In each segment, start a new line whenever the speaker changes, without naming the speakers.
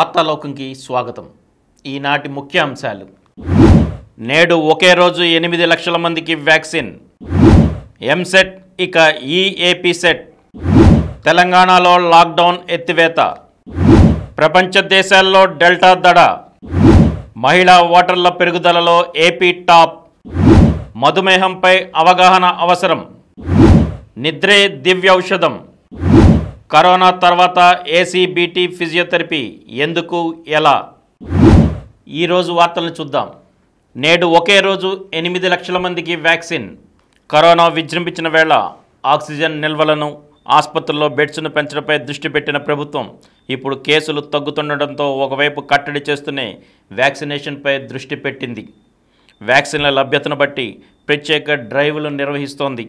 వార్తాలోకంకి స్వాగతం. ఈనాటి ముఖ్య అంశాలు నేడు ఒకే రోజు ఎనిమిది లక్షల మందికి వ్యాక్సిన్. ఎంసెట్ ఇక ఈఏపీ సెట్. తెలంగాణలో లాక్డౌన్ ఎత్తివేత. ప్రపంచ దేశాల్లో డెల్టా దడ. మహిళా ఓటర్ల పెరుగుదలలో ఏపీ టాప్. మధుమేహంపై అవగాహన అవసరం. నిద్రే దివ్యౌషధం కరోనా తర్వాత ఏసీబీటీ ఫిజియోథెరపీ ఎందుకు ఎలా? ఈరోజు వార్తలను చూద్దాం. నేడు ఒకే రోజు ఎనిమిది లక్షల మందికి వ్యాక్సిన్. కరోనా విజృంభించిన వేళ ఆక్సిజన్ నిల్వలను ఆసుపత్రుల్లో బెడ్స్ను పెంచడంపై దృష్టి పెట్టిన ప్రభుత్వం ఇప్పుడు కేసులు తగ్గుతుండటంతో ఒకవైపు కట్టడి చేస్తూనే వ్యాక్సినేషన్పై దృష్టి పెట్టింది. వ్యాక్సిన్ల లభ్యతను బట్టి ప్రత్యేక డ్రైవ్లు నిర్వహిస్తోంది.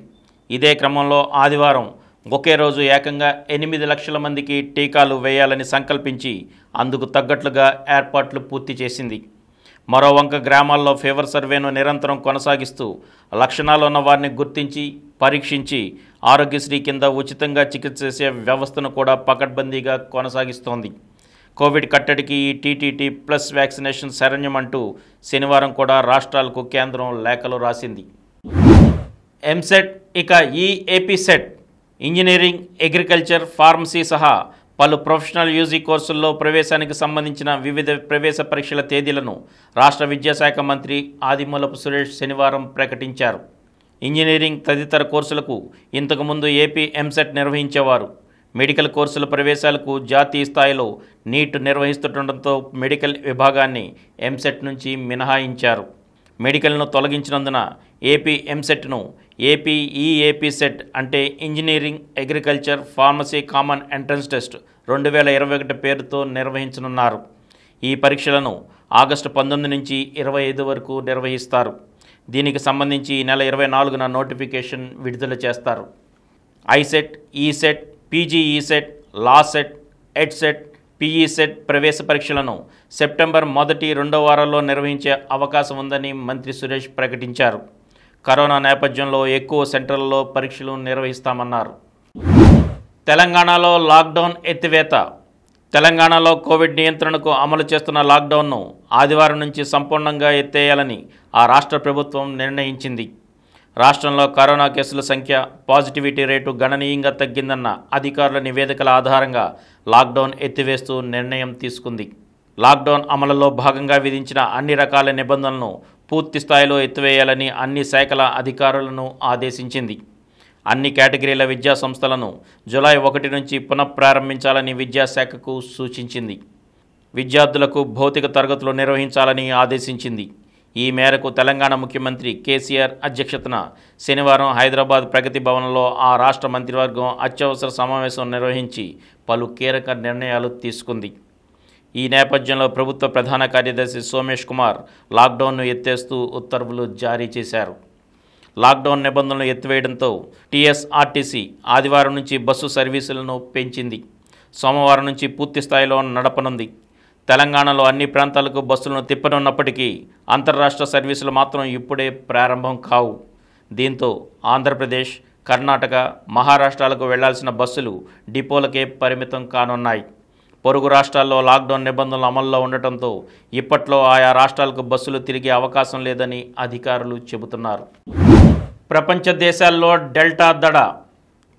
ఇదే క్రమంలో ఆదివారం ఒకే రోజు ఏకంగా ఎనిమిది లక్షల మందికి టీకాలు వేయాలని సంకల్పించి అందుకు తగ్గట్లుగా ఏర్పాట్లు పూర్తి చేసింది. మరో వంక గ్రామాల్లో ఫీవర్ సర్వేను నిరంతరం కొనసాగిస్తూ లక్షణాలు ఉన్న వారిని గుర్తించి పరీక్షించి ఆరోగ్యశ్రీ కింద ఉచితంగా చికిత్స చేసే వ్యవస్థను కూడా పకడ్బందీగా కొనసాగిస్తోంది. కోవిడ్ కట్టడికి ఈ టీటీటీ ప్లస్ వ్యాక్సినేషన్ శరణ్యం అంటూ శనివారం కూడా రాష్ట్రాలకు కేంద్రం లేఖలు రాసింది. ఎంసెట్ ఇక ఈ AP CET engineering agriculture pharmacy సహా పలు ప్రొఫెషనల్ యూజీ కోర్సుల్లో ప్రవేశానికి సంబంధించిన వివిధ ప్రవేశ పరీక్షల తేదీలను రాష్ట్ర విద్యాశాఖ మంత్రి ఆదిమూలపు సురేష్ శనివారం ప్రకటించారు. ఇంజనీరింగ్ తదితర కోర్సులకు ఇంతకుముందు ఏపీ ఎంసెట్ నిర్వహించేవారు. మెడికల్ కోర్సుల ప్రవేశాలకు జాతీయ స్థాయిలో నీట్ నిర్వహిస్తుండటంతో మెడికల్ విభాగాన్ని ఎంసెట్ నుంచి మినహాయించారు. మెడికల్ను తొలగించినందున ఏపీ ఎంసెట్ను ఏపీ ఈఏపీ సెట్ అంటే engineering agriculture pharmacy common entrance test రెండు వేల ఇరవై ఒకటి పేరుతో నిర్వహించనున్నారు. ఈ పరీక్షలను ఆగస్టు పంతొమ్మిది నుంచి ఇరవై ఐదు వరకు నిర్వహిస్తారు. దీనికి సంబంధించి ఈ నెల ఇరవై నాలుగున నోటిఫికేషన్ విడుదల చేస్తారు. ICET ECET PGECET law CET Ed CET PE CET ప్రవేశ పరీక్షలను సెప్టెంబర్ మొదటి రెండో వారంలో నిర్వహించే అవకాశం ఉందని మంత్రి సురేష్ ప్రకటించారు. కరోనా నేపథ్యంలో ఎక్కువ సెంటర్లలో పరీక్షలు నిర్వహిస్తామన్నారు. తెలంగాణలో లాక్డౌన్ ఎత్తివేత. తెలంగాణలో కోవిడ్ నియంత్రణకు అమలు చేస్తున్న లాక్డౌన్ను ఆదివారం నుంచి సంపూర్ణంగా ఎత్తేయాలని ఆ రాష్ట్ర ప్రభుత్వం నిర్ణయించింది. రాష్ట్రంలో కరోనా కేసుల సంఖ్య పాజిటివిటీ రేటు గణనీయంగా తగ్గిందన్న అధికారుల నివేదికల ఆధారంగా లాక్డౌన్ ఎత్తివేస్తూ నిర్ణయం తీసుకుంది. లాక్డౌన్ అమలులో భాగంగా విధించిన అన్ని రకాల నిబంధనలను పూర్తి స్థాయిలో ఎత్తివేయాలని అన్ని శాఖల అధికారులను ఆదేశించింది. అన్ని కేటగిరీల విద్యా సంస్థలను జులై ఒకటి నుంచి పునఃప్రారంభించాలని విద్యాశాఖకు సూచించింది. విద్యార్థులకు భౌతిక తరగతులు నిర్వహించాలని ఆదేశించింది. ఈ మేరకు తెలంగాణ ముఖ్యమంత్రి కేసీఆర్ అధ్యక్షతన శనివారం హైదరాబాద్ ప్రగతి భవన్లో ఆ రాష్ట్ర మంత్రివర్గం అత్యవసర సమావేశం నిర్వహించి పలు కీలక నిర్ణయాలు తీసుకుంది. ఈ నేపథ్యంలో ప్రభుత్వ ప్రధాన కార్యదర్శి సోమేష్ కుమార్ లాక్డౌన్ను ఎత్తేస్తూ ఉత్తర్వులు జారీ చేశారు. లాక్డౌన్ నిబంధనలు ఎత్తివేయడంతో టీఎస్ఆర్టీసీ ఆదివారం నుంచి బస్సు సర్వీసులను పెంచింది. సోమవారం నుంచి పూర్తి స్థాయిలో నడపనుంది. తెలంగాణలో అన్ని ప్రాంతాలకు బస్సులను తిప్పనున్నప్పటికీ అంతర్రాష్ట్ర సర్వీసులు మాత్రం ఇప్పుడే ప్రారంభం కావు. దీంతో ఆంధ్రప్రదేశ్ కర్ణాటక మహారాష్ట్రాలకు వెళ్ళాల్సిన బస్సులు డిపోలకే పరిమితం కానున్నాయి. పొరుగు రాష్ట్రాల్లో లాక్డౌన్ నిబంధనలు అమల్లో ఉండటంతో ఇప్పట్లో ఆయా రాష్ట్రాలకు బస్సులు తిరిగే అవకాశం లేదని అధికారులు చెబుతున్నారు. ప్రపంచ దేశాల్లో డెల్టా దడ.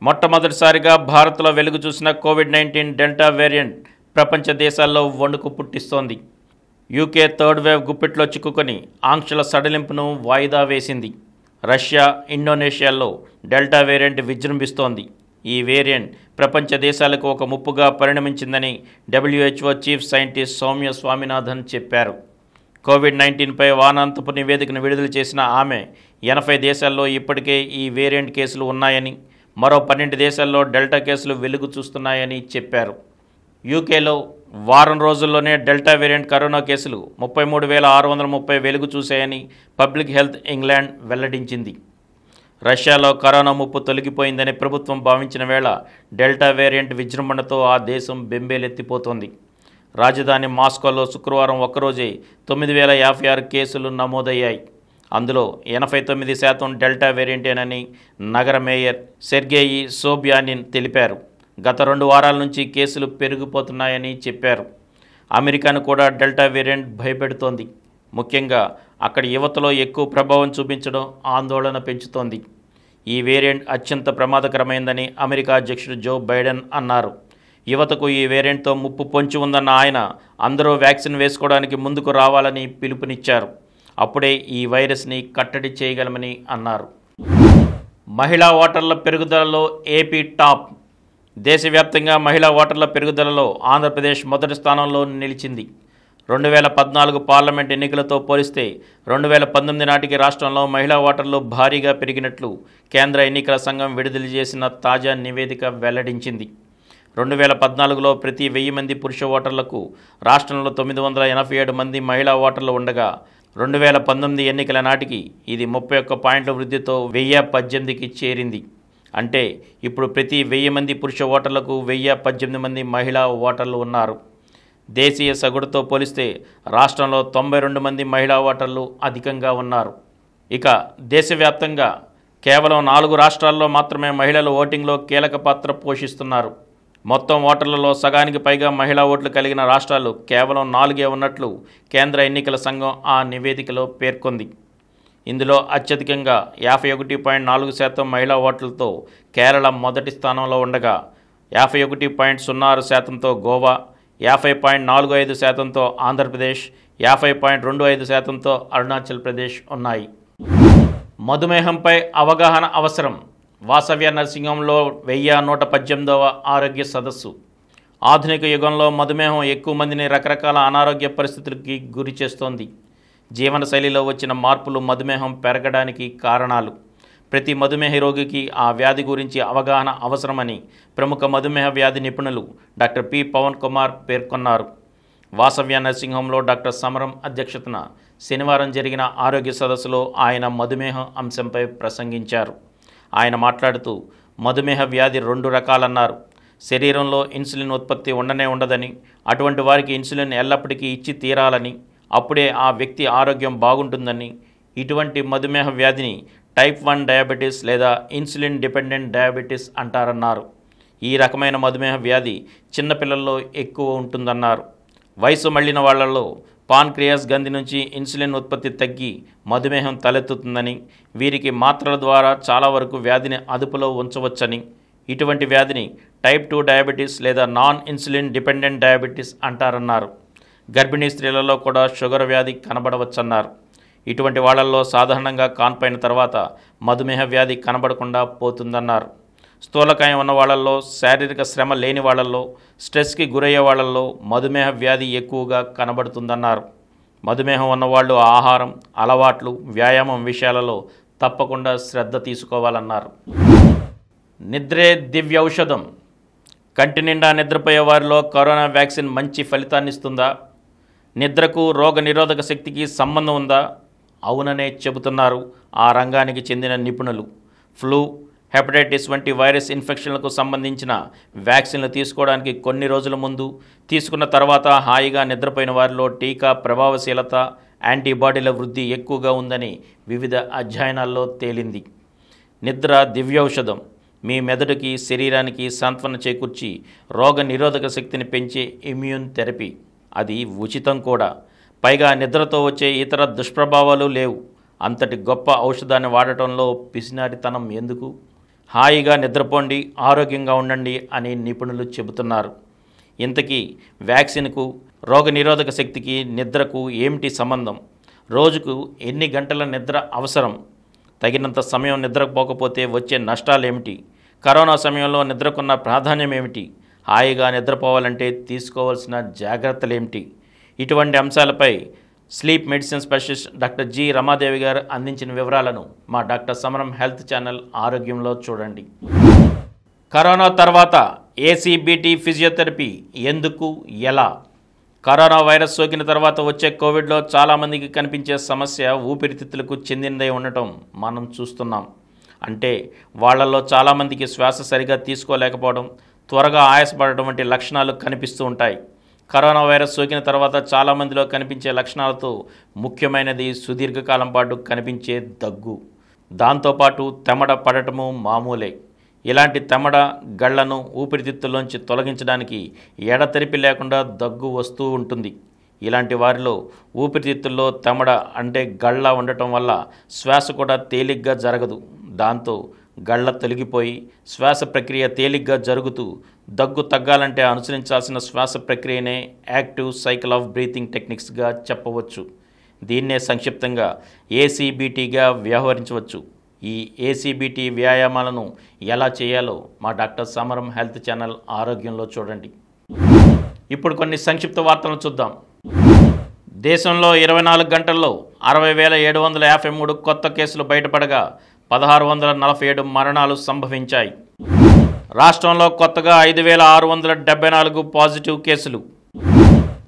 మొట్టమొదటిసారిగా భారత్లో వెలుగు చూసిన కోవిడ్ నైన్టీన్ డెల్టా వేరియంట్ ప్రపంచ దేశాల్లో వణుకు పుట్టిస్తోంది. యూకే థర్డ్ వేవ్ గుప్పిట్లో చిక్కుకొని ఆంక్షల సడలింపును వాయిదా వేసింది. రష్యా ఇండోనేషియాలో డెల్టా వేరియంట్ విజృంభిస్తోంది. ఈ వేరియంట్ ప్రపంచ దేశాలకు ఒక ముప్పుగా పరిణమించిందని WHO chief scientist Soumya Swaminathan చెప్పారు. కోవిడ్ నైన్టీన్పై వానాంతపు నివేదికను విడుదల చేసిన ఆమె ఎనభై దేశాల్లో ఇప్పటికే ఈ వేరియంట్ కేసులు ఉన్నాయని మరో పన్నెండు దేశాల్లో డెల్టా కేసులు వెలుగు చూస్తున్నాయని చెప్పారు. యూకేలో వారం రోజుల్లోనే డెల్టా వేరియంట్ కరోనా కేసులు ముప్పై మూడు వేల ఆరు వందల ముప్పై వెలుగు చూశాయని పబ్లిక్ హెల్త్ ఇంగ్లాండ్ వెల్లడించింది. రష్యాలో కరోనా ముప్పు తొలగిపోయిందని ప్రభుత్వం భావించిన వేళ డెల్టా వేరియంట్ విజృంభణతో ఆ దేశం బెంబేలెత్తిపోతోంది. రాజధాని మాస్కోలో శుక్రవారం ఒక్కరోజే తొమ్మిది వేల యాభై ఆరు కేసులు నమోదయ్యాయి. అందులో ఎనభై తొమ్మిది శాతం డెల్టా వేరియంటేనని నగర మేయర్ సెర్గేయి సోబ్యానిన్ తెలిపారు. గత రెండు వారాల నుంచి కేసులు పెరిగిపోతున్నాయని చెప్పారు. అమెరికాను కూడా డెల్టా వేరియంట్ భయపెడుతోంది. ముఖ్యంగా అక్కడ యువతలో ఎక్కువ ప్రభావం చూపించడం ఆందోళన పెంచుతోంది. ఈ వేరియంట్ అత్యంత ప్రమాదకరమైందని అమెరికా అధ్యక్షుడు జో బైడెన్ అన్నారు. యువతకు ఈ వేరియంట్తో ముప్పు పొంచి ఉందన్న ఆయన అందరూ వ్యాక్సిన్ వేసుకోవడానికి ముందుకు రావాలని పిలుపునిచ్చారు. అప్పుడే ఈ వైరస్ని కట్టడి చేయగలమని అన్నారు. మహిళా ఓటర్ల పెరుగుదలలో ఏపీ టాప్. దేశవ్యాప్తంగా మహిళా ఓటర్ల పెరుగుదలలో ఆంధ్రప్రదేశ్ మొదటి స్థానంలో నిలిచింది. రెండు వేల పద్నాలుగు పార్లమెంట్ ఎన్నికలతో పోలిస్తే రెండు వేల పంతొమ్మిది నాటికి రాష్ట్రంలో మహిళా ఓటర్లు భారీగా పెరిగినట్లు కేంద్ర ఎన్నికల సంఘం విడుదల చేసిన తాజా నివేదిక వెల్లడించింది. రెండు వేల పద్నాలుగులో ప్రతి వెయ్యి మంది పురుష ఓటర్లకు రాష్ట్రంలో తొమ్మిది వందల ఎనభై ఏడు మంది మహిళా ఓటర్లు ఉండగా రెండు వేల పంతొమ్మిది ఎన్నికల నాటికి ఇది ముప్పై ఒక్క పాయింట్ల వృద్ధితో వెయ్యి పద్దెనిమిదికి చేరింది. అంటే ఇప్పుడు ప్రతి వెయ్యి మంది పురుష ఓటర్లకు వెయ్యి పద్దెనిమిది మంది మహిళా ఓటర్లు ఉన్నారు. దేశీయ సగటుతో పోలిస్తే రాష్ట్రంలో తొంభై రెండు మంది మహిళా ఓటర్లు అధికంగా ఉన్నారు. ఇక దేశవ్యాప్తంగా కేవలం నాలుగు రాష్ట్రాల్లో మాత్రమే మహిళలు ఓటింగ్లో కీలక పాత్ర పోషిస్తున్నారు. మొత్తం ఓటర్లలో సగానికి పైగా మహిళా ఓట్లు కలిగిన రాష్ట్రాలు కేవలం నాలుగే ఉన్నట్లు కేంద్ర ఎన్నికల సంఘం ఆ నివేదికలో పేర్కొంది. ఇందులో అత్యధికంగా యాభై ఒకటి పాయింట్ నాలుగు శాతం మహిళా ఓట్లతో కేరళ మొదటి స్థానంలో ఉండగా యాభై ఒకటి పాయింట్ సున్నా ఆరు శాతంతో గోవా యాభై పాయింట్ నాలుగు ఐదు శాతంతో ఆంధ్రప్రదేశ్ యాభై పాయింట్ రెండు ఐదు శాతంతో అరుణాచల్ ప్రదేశ్ ఉన్నాయి. మధుమేహంపై అవగాహన అవసరం. వాసవ్య నర్సింగంలో వెయ్యి నూట పద్దెనిమిదవ ఆరోగ్య సదస్సు. ఆధునిక యుగంలో మధుమేహం ఎక్కువ మందిని రకరకాల అనారోగ్య పరిస్థితులకి గురి చేస్తోంది జీవనశైలిలో వచ్చిన మార్పులు మధుమేహం పెరగడానికి కారణాలు. ప్రతి మధుమేహ రోగికి ఆ వ్యాధి గురించి అవగాహన అవసరమని ప్రముఖ మధుమేహ వ్యాధి నిపుణులు డాక్టర్ పి. పవన్ కుమార్ పేర్కొన్నారు. వాసవ్య నరసింహంలో డాక్టర్ సమరం అధ్యక్షతన శనివారం జరిగిన ఆరోగ్య సదస్సులో ఆయన మధుమేహం అంశంపై ప్రసంగించారు. ఆయన మాట్లాడుతూ మధుమేహ వ్యాధి రెండు రకాలన్నారు. శరీరంలో ఇన్సులిన్ ఉత్పత్తి ఉండనే ఉండదని అటువంటి వారికి ఇన్సులిన్ ఎల్లప్పటికీ ఇచ్చి తీరాలని అప్పుడే ఆ వ్యక్తి ఆరోగ్యం బాగుంటుందని ఇటువంటి మధుమేహ వ్యాధిని టైప్ వన్ డయాబెటీస్ లేదా ఇన్సులిన్ డిపెండెంట్ డయాబెటీస్ అంటారన్నారు. ఈ రకమైన మధుమేహ వ్యాధి చిన్నపిల్లల్లో ఎక్కువ ఉంటుందన్నారు. వయసు మళ్ళిన వాళ్ళలో పాన్క్రియాస్ గంధి నుంచి ఇన్సులిన్ ఉత్పత్తి తగ్గి మధుమేహం తలెత్తుతుందని వీరికి మాత్రల ద్వారా చాలా వరకు వ్యాధిని అదుపులో ఉంచవచ్చని ఇటువంటి వ్యాధిని టైప్ టూ డయాబెటీస్ లేదా నాన్ ఇన్సులిన్ డిపెండెంట్ డయాబెటీస్ అంటారన్నారు. గర్భిణీ స్త్రీలలో కూడా షుగర్ వ్యాధి కనబడవచ్చన్నారు. ఇటువంటి వాళ్ళల్లో సాధారణంగా కాన్పైన తర్వాత మధుమేహ వ్యాధి కనబడకుండా పోతుందన్నారు. స్థూలకాయం ఉన్న వాళ్ళల్లో శారీరక శ్రమ లేని వాళ్ళల్లో స్ట్రెస్కి గురయ్యే వాళ్ళల్లో మధుమేహ వ్యాధి ఎక్కువగా కనబడుతుందన్నారు. మధుమేహం ఉన్నవాళ్ళు ఆహారం అలవాట్లు వ్యాయామం విషయాలలో తప్పకుండా శ్రద్ధ తీసుకోవాలన్నారు. నిద్రే దివ్యౌషధం. కంటి నిండా నిద్రపోయే వారిలో కరోనా వ్యాక్సిన్ మంచి ఫలితాన్ని ఇస్తుందా? నిద్రకు రోగ నిరోధక శక్తికి సంబంధం ఉందా? అవుననే చెబుతున్నారు ఆ రంగానికి చెందిన నిపుణులు. ఫ్లూ హెపటైటిస్ వంటి వైరస్ ఇన్ఫెక్షన్లకు సంబంధించిన వ్యాక్సిన్లు తీసుకోవడానికి కొన్ని రోజుల ముందు తీసుకున్న తర్వాత హాయిగా నిద్రపోయిన వారిలో టీకా ప్రభావశీలత యాంటీబాడీల వృద్ధి ఎక్కువగా ఉందని వివిధ అధ్యయనాల్లో తేలింది. నిద్ర దివ్యౌషధం. మీ మెదడుకి శరీరానికి సాంత్వన చేకూర్చి రోగ నిరోధక శక్తిని పెంచే ఇమ్యూన్ థెరపీ. అది ఉచితం కూడా. పైగా నిద్రతో వచ్చే ఇతర దుష్ప్రభావాలు లేవు. అంతటి గొప్ప ఔషధాన్ని వాడటంలో పిసినారితనం ఎందుకు? హాయిగా నిద్రపోండి ఆరోగ్యంగా ఉండండి అని నిపుణులు చెబుతున్నారు. ఇంతకీ వ్యాక్సిన్కు రోగనిరోధక శక్తికి నిద్రకు ఏమిటి సంబంధం? రోజుకు ఎన్ని గంటల నిద్ర అవసరం? తగినంత సమయం నిద్రపోకపోతే వచ్చే నష్టాలు ఏమిటి కరోనా సమయంలో నిద్రకున్న ప్రాధాన్యం ఏమిటి హాయిగా నిద్రపోవాలంటే తీసుకోవాల్సిన జాగ్రత్తలు ఏమిటి ఇటువంటి అంశాలపై sleep medicine specialist doctor G Ramadevi గారు అందించిన వివరాలను మా డాక్టర్ సమరం హెల్త్ ఛానల్ ఆరోగ్యంలో చూడండి. కరోనా తర్వాత ఏసీబీటీ ఫిజియోథెరపీ ఎందుకు ఎలా? కరోనా వైరస్ సోకిన తర్వాత వచ్చే కోవిడ్లో చాలామందికి కనిపించే సమస్య ఊపిరితిత్తులకు చెందినదై ఉండటం మనం చూస్తున్నాం. అంటే వాళ్ళల్లో చాలామందికి శ్వాస సరిగా తీసుకోలేకపోవడం త్వరగా ఆయాసపడటం వంటి లక్షణాలు కనిపిస్తూ ఉంటాయి. కరోనా వైరస్ సోకిన తర్వాత చాలామందిలో కనిపించే లక్షణాలతో ముఖ్యమైనది సుదీర్ఘకాలం పాటు కనిపించే దగ్గు. దాంతోపాటు తెమడ పడటము మామూలే. ఇలాంటి తెమడ గళ్ళను ఊపిరితిత్తుల్లోంచి తొలగించడానికి ఎడతెరిపి లేకుండా దగ్గు వస్తూ ఉంటుంది. ఇలాంటి వారిలో ఊపిరితిత్తుల్లో తెమడ అంటే గళ్ళ ఉండటం వల్ల శ్వాస కూడా తేలిగ్గా జరగదు. దాంతో గళ్ళ తొలగిపోయి శ్వాస ప్రక్రియ తేలిగ్గా జరుగుతూ దగ్గు తగ్గాలంటే అనుసరించాల్సిన శ్వాస ప్రక్రియనే యాక్టివ్ సైకిల్ ఆఫ్ బ్రీతింగ్ టెక్నిక్స్గా చెప్పవచ్చు. దీన్నే సంక్షిప్తంగా ఏసీబీటీగా వ్యవహరించవచ్చు. ఈ ఏసీబీటీ వ్యాయామాలను ఎలా చేయాలో మా డాక్టర్ సమరం హెల్త్ ఛానల్ ఆరోగ్యంలో చూడండి. ఇప్పుడు కొన్ని సంక్షిప్త వార్తలను చూద్దాం. దేశంలో ఇరవై నాలుగు గంటల్లో అరవై వేల ఏడు వందల యాభై మూడు కొత్త కేసులు బయటపడగా పదహారు వందల నలభై ఏడు మరణాలు సంభవించాయి. రాష్ట్రంలో కొత్తగా ఐదు వేల ఆరు వందల డెబ్బై నాలుగు పాజిటివ్ కేసులు.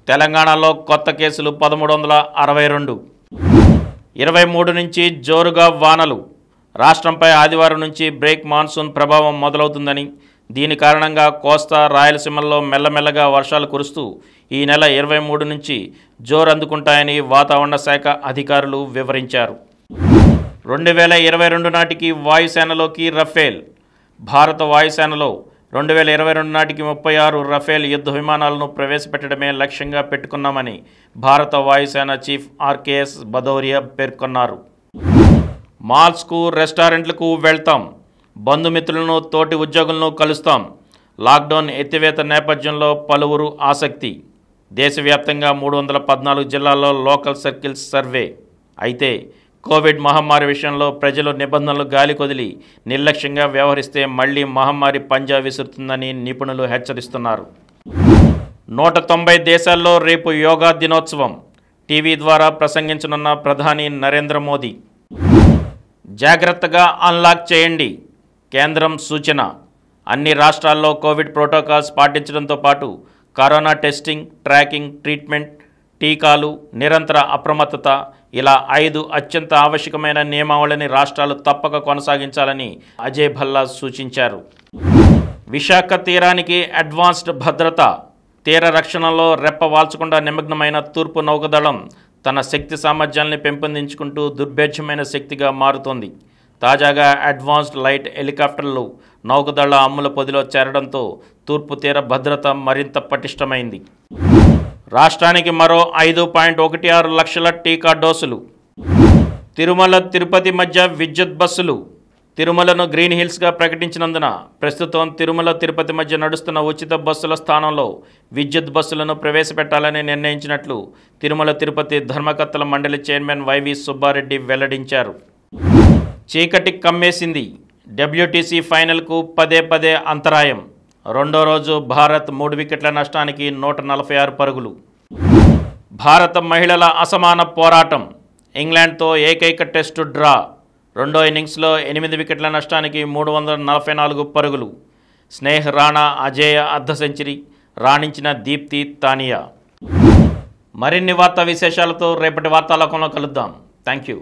తెలంగాణలో కొత్త కేసులు పదమూడు వందల అరవై రెండు. ఇరవై మూడు నుంచి జోరుగా వానలు. రాష్ట్రంపై ఆదివారం నుంచి బ్రేక్ మాన్సూన్ ప్రభావం మొదలవుతుందని దీని కారణంగా కోస్తా రాయలసీమల్లో మెల్లమెల్లగా వర్షాలు కురుస్తూ ఈ నెల ఇరవై మూడు నుంచి జోరు అందుకుంటాయని వాతావరణ శాఖ అధికారులు వివరించారు. రెండు వేల ఇరవై రెండు నాటికి వాయుసేనలోకి రఫేల్. భారత వాయుసేనలో రెండు వేల ఇరవై రెండు నాటికి ముప్పై ఆరు రఫేల్ యుద్ధ విమానాలను ప్రవేశపెట్టడమే లక్ష్యంగా పెట్టుకున్నామని భారత వాయుసేన చీఫ్ ఆర్కేఎస్ భదౌరియా పేర్కొన్నారు. మాల్స్కు రెస్టారెంట్లకు వెళ్తాం. బంధుమిత్రులను తోటి ఉద్యోగులను కలుస్తాం. లాక్డౌన్ ఎత్తివేత నేపథ్యంలో పలువురు ఆసక్తి. దేశవ్యాప్తంగా మూడు వందల పద్నాలుగు జిల్లాల్లో లోకల్ సర్కిల్స్ సర్వే. అయితే కోవిడ్ మహమ్మారి విషయంలో ప్రజలు నిబంధనలు గాలి కొదిలి నిర్లక్ష్యంగా వ్యవహరిస్తే మళ్ళీ మహమ్మారి పంజా విసురుతుందని నిపుణులు హెచ్చరిస్తున్నారు. నూట తొంభై దేశాల్లో రేపు యోగా దినోత్సవం. టీవీ ద్వారా ప్రసంగించనున్న ప్రధాని నరేంద్ర మోదీ. జాగ్రత్తగా అన్లాక్ చేయండి. కేంద్రం సూచన. అన్ని రాష్ట్రాల్లో కోవిడ్ ప్రోటోకాల్స్ పాటించడంతో పాటు కరోనా టెస్టింగ్ ట్రాకింగ్ ట్రీట్మెంట్ టీకాలు నిరంతర అప్రమత్తత ఇలా ఐదు అత్యంత ఆవశ్యకమైన నియమావళిని రాష్ట్రాలు తప్పక కొనసాగించాలని అజయ్ భల్లా సూచించారు. విశాఖ తీరానికి అడ్వాన్స్డ్ భద్రత తీర రక్షణలో రెప్పవాల్చకుండా నిమగ్నమైన తూర్పు నౌకదళం తన శక్తి సామర్థ్యాల్ని పెంపొందించుకుంటూ దుర్భేద్యమైన శక్తిగా మారుతోంది. తాజాగా అడ్వాన్స్డ్ లైట్ హెలికాప్టర్లు నౌకదళ అమ్ముల పొదిలో చేరడంతో తూర్పు తీర భద్రత మరింత పటిష్టమైంది. రాష్ట్రానికి మరో ఐదు పాయింట్ ఒకటి ఆరు లక్షల టీకా డోసులు. తిరుమల తిరుపతి మధ్య విద్యుత్ బస్సులు తిరుమలను గ్రీన్ హిల్స్గా ప్రకటించినందున ప్రస్తుతం తిరుమల తిరుపతి మధ్య నడుస్తున్న ఉచిత బస్సుల స్థానంలో విద్యుత్ బస్సులను ప్రవేశపెట్టాలని నిర్ణయించినట్లు తిరుమల తిరుపతి ధర్మకర్తల మండలి చైర్మన్ వైవి సుబ్బారెడ్డి వెల్లడించారు. చీకటి కమ్మేసింది. డబ్ల్యూటీసీ ఫైనల్కు పదే పదే అంతరాయం. రెండో రోజు భారత్ మూడు వికెట్ల నష్టానికి నూట నలభై ఆరు పరుగులు. భారత మహిళల అసమాన పోరాటం. ఇంగ్లాండ్తో ఏకైక టెస్టు డ్రా. రెండో ఇన్నింగ్స్లో ఎనిమిది వికెట్ల నష్టానికి మూడు వందల నలభై నాలుగు పరుగులు. స్నేహ్ రాణా అజేయ అర్ధ సెంచరీ రాణించిన దీప్తి తానియా. మరిన్ని వార్తా విశేషాలతో రేపటి వార్తాలోకంలో కలుద్దాం. Thank you.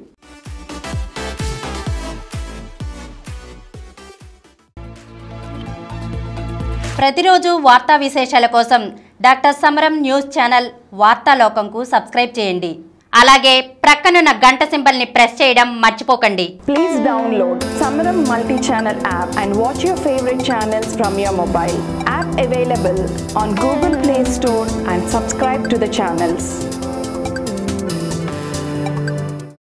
ప్రతిరోజు వార్తా విశేషాల కోసం డాక్టర్ సమరం న్యూస్ ఛానల్ వార్తాలోకంకు సబ్స్క్రైబ్ చేయండి. అలాగే ప్రక్కనున్న గంట సింబల్ని ప్రెస్ చేయడం మర్చిపోకండి.
Please download Samaram multi channel app and watch your favourite channels from your mobile app available on Google Play Store and subscribe to the channels